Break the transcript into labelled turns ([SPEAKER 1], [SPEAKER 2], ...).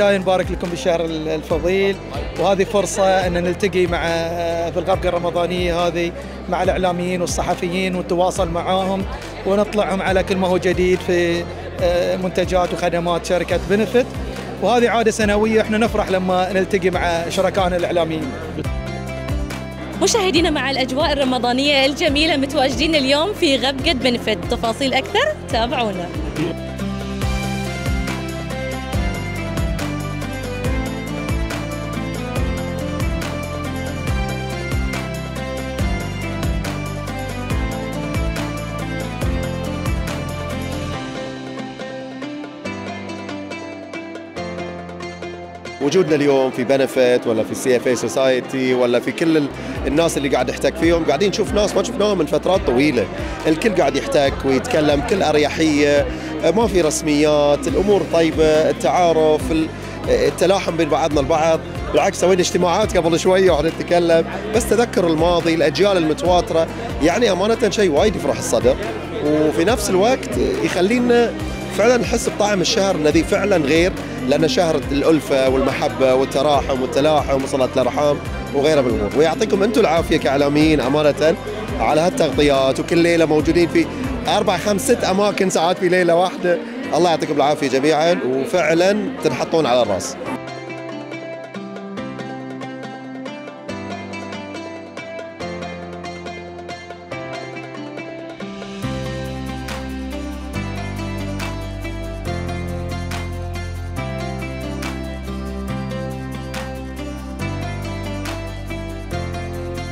[SPEAKER 1] بداية نبارك لكم بالشهر الفضيل. وهذه فرصة أن نلتقي مع في الغبقة الرمضانية هذه مع الإعلاميين والصحفيين ونتواصل معاهم ونطلعهم على كل ما هو جديد في منتجات وخدمات شركة بنفت وهذه عادة سنوية إحنا نفرح لما نلتقي مع شركائنا الإعلاميين.
[SPEAKER 2] مشاهدينا مع الأجواء الرمضانية الجميلة متواجدين اليوم في غبقة بنفت تفاصيل أكثر تابعونا.
[SPEAKER 3] وجودنا اليوم في بنفيت ولا في ال CFA Society ولا في كل الناس اللي قاعد نحتك فيهم. قاعدين نشوف ناس ما شفناهم من فترات طويلة. الكل قاعد يحتك ويتكلم بكل أريحية. ما في رسميات الأمور طيبة التعارف التلاحم بين بعضنا البعض. بالعكس سوينا اجتماعات قبل شوية وعم نتكلم. بس تذكر الماضي الأجيال المتواترة. يعني أمانة شيء وايد يفرح الصدر. وفي نفس الوقت يخلينا فعلا نحس بطعم الشهر الذي فعلا غير لأنه شهر الألفة والمحبة والتراحم والتلاحم وصلة الأرحام وغيرها من الأمور. ويعطيكم أنتم العافية كإعلاميين أمانة على هالتغطيات وكل ليلة موجودين في أربع خمس ست أماكن ساعات في ليلة واحدة. الله يعطيكم العافية جميعا وفعلا تنحطون على الرأس.